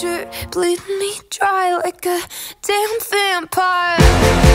pressure, bleeding me dry like a damn vampire.